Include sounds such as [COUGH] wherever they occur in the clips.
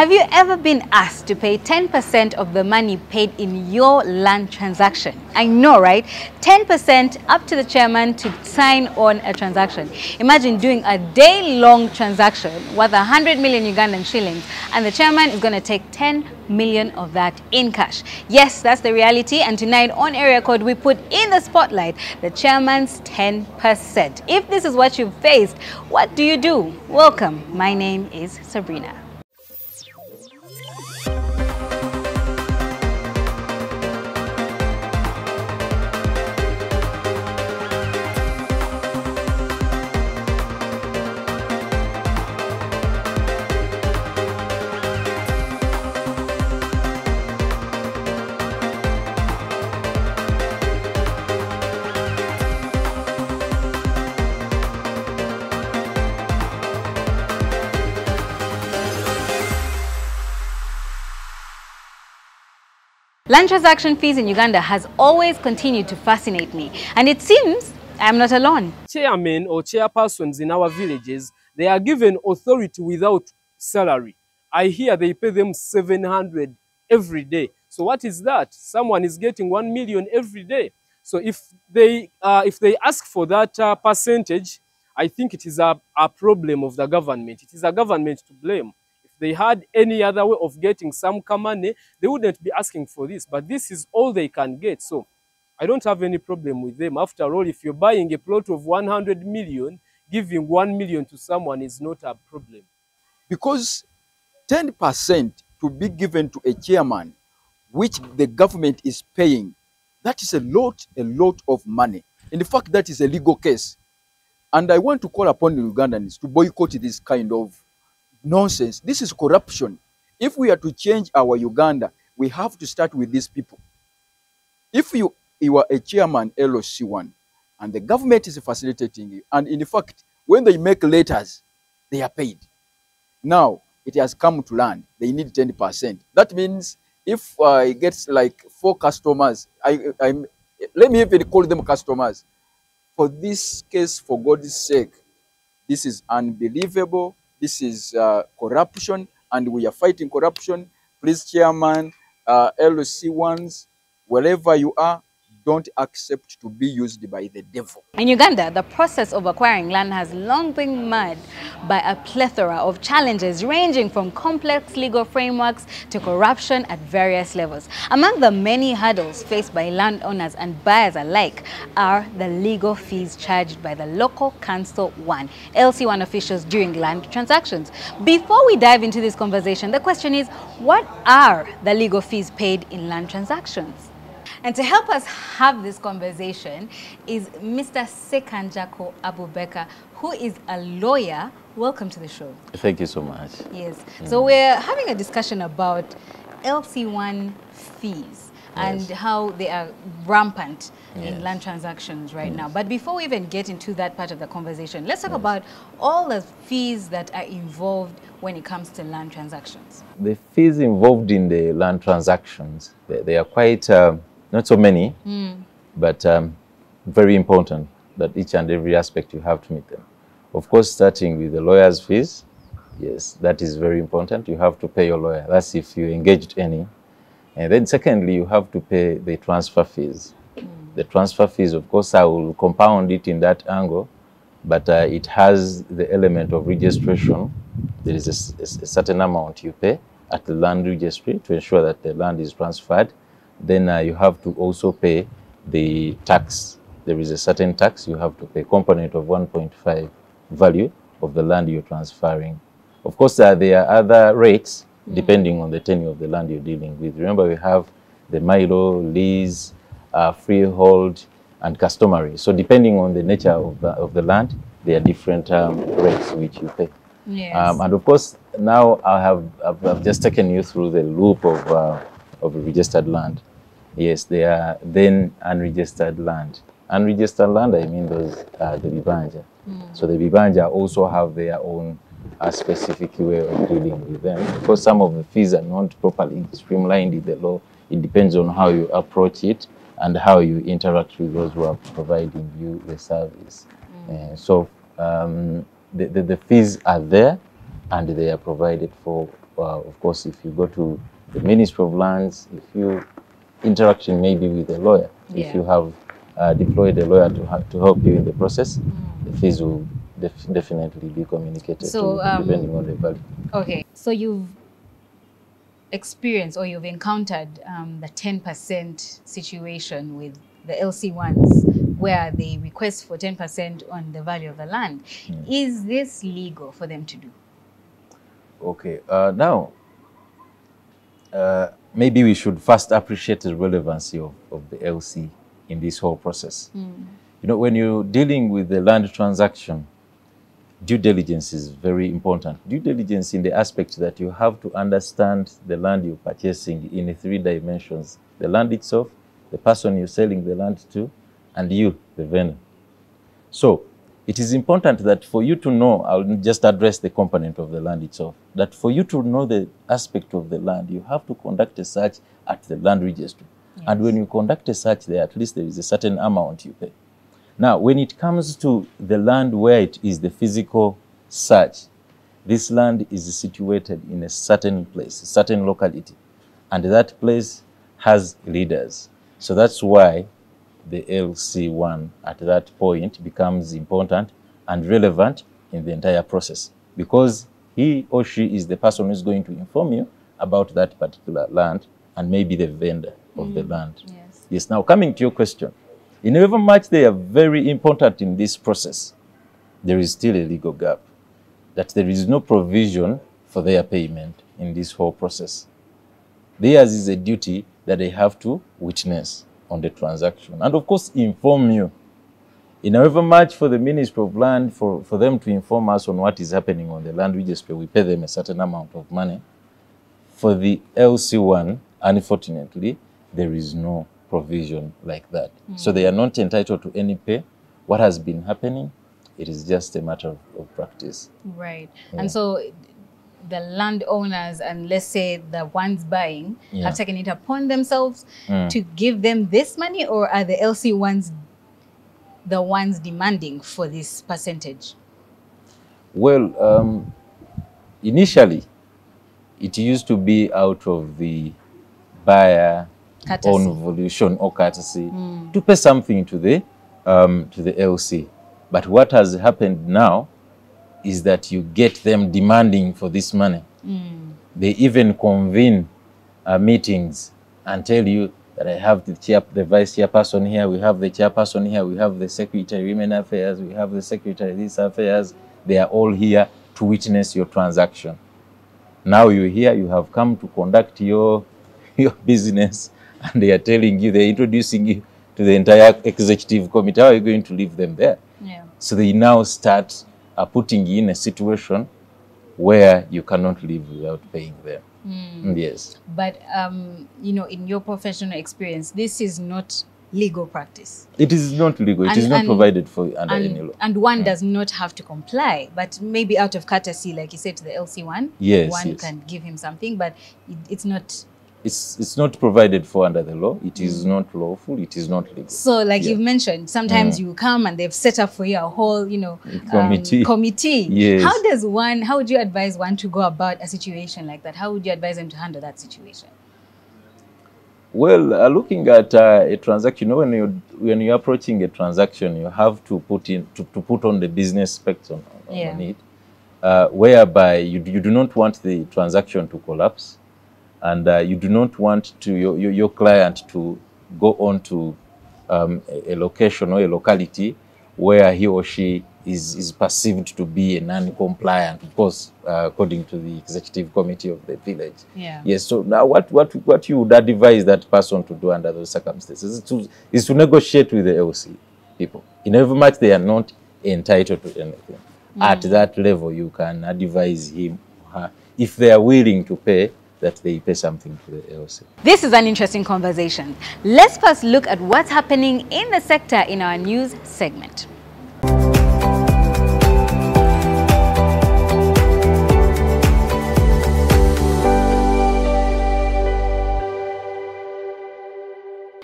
Have you ever been asked to pay 10% of the money paid in your land transaction? I know, right? 10% up to the chairman to sign on a transaction. Imagine doing a day-long transaction worth 100 million Ugandan shillings and the chairman is going to take 10 million of that in cash. Yes, that's the reality and tonight on Area Code we put in the spotlight the chairman's 10%. If this is what you've faced, what do you do? Welcome. My name is Sabrina. Land transaction fees in Uganda has always continued to fascinate me, and it seems I'm not alone. Chairmen or chairpersons in our villages, they are given authority without salary. I hear they pay them 700 every day. So what is that? Someone is getting 1 million every day. So if they, uh, if they ask for that uh, percentage, I think it is a, a problem of the government. It is a government to blame they had any other way of getting some money, they wouldn't be asking for this. But this is all they can get. So I don't have any problem with them. After all, if you're buying a plot of 100 million, giving 1 million to someone is not a problem. Because 10% to be given to a chairman, which the government is paying, that is a lot, a lot of money. In fact, that is a legal case. And I want to call upon the Ugandans to boycott this kind of nonsense. This is corruption. If we are to change our Uganda, we have to start with these people. If you, you are a chairman LOC1 and the government is facilitating you, and in fact, when they make letters, they are paid. Now, it has come to land. They need 10%. That means if I get like four customers, I, I, let me even call them customers. For this case, for God's sake, this is unbelievable this is uh, corruption, and we are fighting corruption. Please, Chairman, uh, LC ones, wherever you are, don't accept to be used by the devil. In Uganda, the process of acquiring land has long been marred by a plethora of challenges ranging from complex legal frameworks to corruption at various levels. Among the many hurdles faced by landowners and buyers alike are the legal fees charged by the local council one, LC1 officials during land transactions. Before we dive into this conversation, the question is, what are the legal fees paid in land transactions? And to help us have this conversation is Mr. Sekanjako Abubekar, who is a lawyer. Welcome to the show. Thank you so much. Yes. Mm. So we're having a discussion about LC1 fees and yes. how they are rampant yes. in land transactions right yes. now. But before we even get into that part of the conversation, let's talk about all the fees that are involved when it comes to land transactions. The fees involved in the land transactions, they, they are quite um, not so many, mm. but um, very important that each and every aspect you have to meet them. Of course, starting with the lawyer's fees, yes, that is very important. You have to pay your lawyer. That's if you engaged any. And then secondly, you have to pay the transfer fees. Mm. The transfer fees, of course, I will compound it in that angle, but uh, it has the element of registration. There is a, a, a certain amount you pay at the land registry to ensure that the land is transferred then uh, you have to also pay the tax. There is a certain tax you have to pay, component of 1.5 value of the land you're transferring. Of course, uh, there are other rates mm. depending on the tenure of the land you're dealing with. Remember, we have the mailo, lease, uh, freehold, and customary. So depending on the nature of the, of the land, there are different um, rates which you pay. Yes. Um, and of course, now I have I've, I've, just taken you through the loop of uh, of registered land. Yes, they are then unregistered land. Unregistered land, I mean those uh, the Bibanja. Mm. So the Bibanja also have their own uh, specific way of dealing with them. Because some of the fees are not properly streamlined in the law, it depends on how you approach it and how you interact with those who are providing you the service. Mm. Uh, so um, the, the, the fees are there and they are provided for uh, of course, if you go to the Ministry of Lands, if you interaction maybe with a lawyer, Yeah. if you have uh, deployed a lawyer to, ha- to help you in the process, the fees will def- definitely be communicated So, to you, um, depending on the value. Okay, so you've experienced or you've encountered um, the 10% situation with the LC ones where they request for 10% on the value of the land. Is this legal for them to do? Okay, uh, now uh, maybe we should first appreciate the relevancy of, of the LC in this whole process. Mm. You know, when you're dealing with the land transaction, due diligence is very important. Due diligence in the aspect that you have to understand the land you're purchasing in three dimensions the land itself, the person you're selling the land to, and you, the vendor. So it is important that for you to know, I'll just address the component of the land itself, that for you to know the aspect of the land, you have to conduct a search at the land registry. And when you conduct a search there, at least there is a certain amount you pay. Now, when it comes to the land where it is the physical search, this land is situated in a certain place, a certain locality, and that place has leaders. So that's why the LC1 at that point becomes important and relevant in the entire process because he or she is the person who's going to inform you about that particular land and maybe the vendor of the mm, land. Yes. Yes, now coming to your question, in however much they are very important in this process, there is still a legal gap that there is no provision for their payment in this whole process. Theirs is a duty that they have to witness on the transaction and, of course, inform you. In however much for the Ministry of Land, for, for them to inform us on what is happening on the land registry, we pay them a certain amount of money. For the LC1, unfortunately, there is no provision like that. Mm. So they are not entitled to any pay. What has been happening, it is just a matter of, of practice. Right. And so the landowners and let's say the ones buying Yeah. have taken it upon themselves Mm. to give them this money or are the LC ones the ones demanding for this percentage? Well, um, initially, it used to be out of the buyer Courtesy. own volition or courtesy to pay something to the um, to the LC. But what has happened now is that you get them demanding for this money. They even convene uh, meetings and tell you that I have the chair, the vice chairperson here, we have the chairperson here, we have the secretary women affairs, we have the secretary these affairs. They are all here to witness your transaction. Now you're here, you have come to conduct your [LAUGHS] your business, and they are telling you, they're introducing you to the entire executive committee. How are you going to leave them there? Yeah. So they now start uh, putting you in a situation where you cannot live without paying them. Yes. But um, you know, in your professional experience, this is not legal practice. It is not legal. It And- is not and- provided for under any And, law. and one does not have to comply, but maybe out of courtesy, like you said to the LC one, Yes, one yes. can give him something, but it, it's not. It's it's not provided for under the law. It is not lawful. It is not legal. So, like Yeah. you've mentioned, sometimes you come and they've set up for you a whole, you know, Committee. Um, committee. Yes. How does one? How would you advise one to go about a situation like that? How would you advise them to handle that situation? Well, uh, looking at uh, a transaction, you know, when you when you're approaching a transaction, you have to put in to, to put on the business spectrum on, on, Yeah. on it, uh, whereby you, you do not want the transaction to collapse, and uh, you do not want to your, your, your client to go on to um, a, a location or a locality where he or she is, is perceived to be a non-compliant, of course, uh, according to the executive committee of the village. Yeah. Yes. So now, what what what you would advise that person to do under those circumstances is to is to negotiate with the LC people. In every much they are not entitled to anything. At that level, you can advise him or her if they are willing to pay that they pay something to the LC. This is an interesting conversation. Let's first look at what's happening in the sector in our news segment.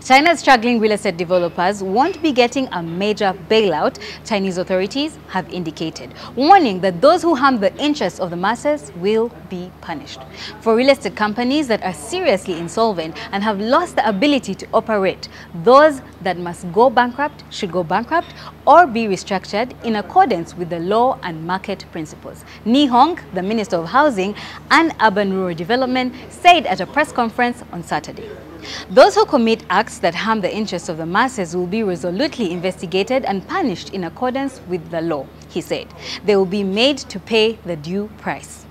China's struggling real estate developers won't be getting a major bailout, Chinese authorities have indicated, warning that those who harm the interests of the masses will be punished. For real estate companies that are seriously insolvent and have lost the ability to operate, those that must go bankrupt should go bankrupt or be restructured in accordance with the law and market principles. Ni Hong, the Minister of Housing and Urban Rural Development, said at a press conference on Saturday. Those who commit acts that harm the interests of the masses will be resolutely investigated and punished in accordance with the law, he said. They will be made to pay the due price.